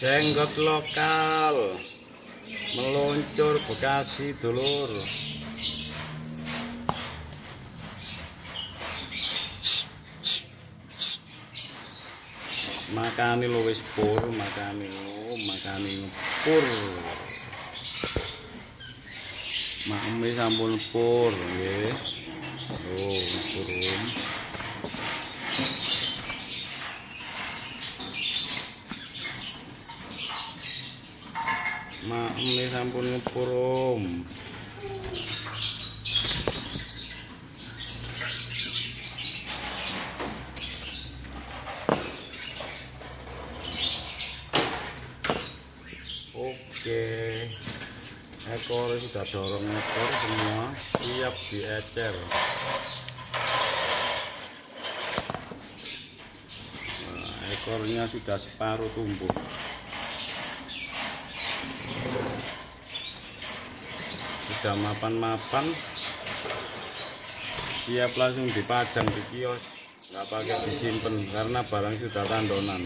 jenggot lokal. Meluncur Bekasi dulur. Makani lo wis pur makani lo makani pur. Makmi sampun pur nggih. Oh purun makmi sampun ngepurum Oke, ekor sudah dorong ekor semua siap diecer. Nah, ekornya sudah separuh tumbuh. Sudah mapan-mapan, siap langsung dipajang di kios. Nggak pakai disimpan karena barang sudah tandonan.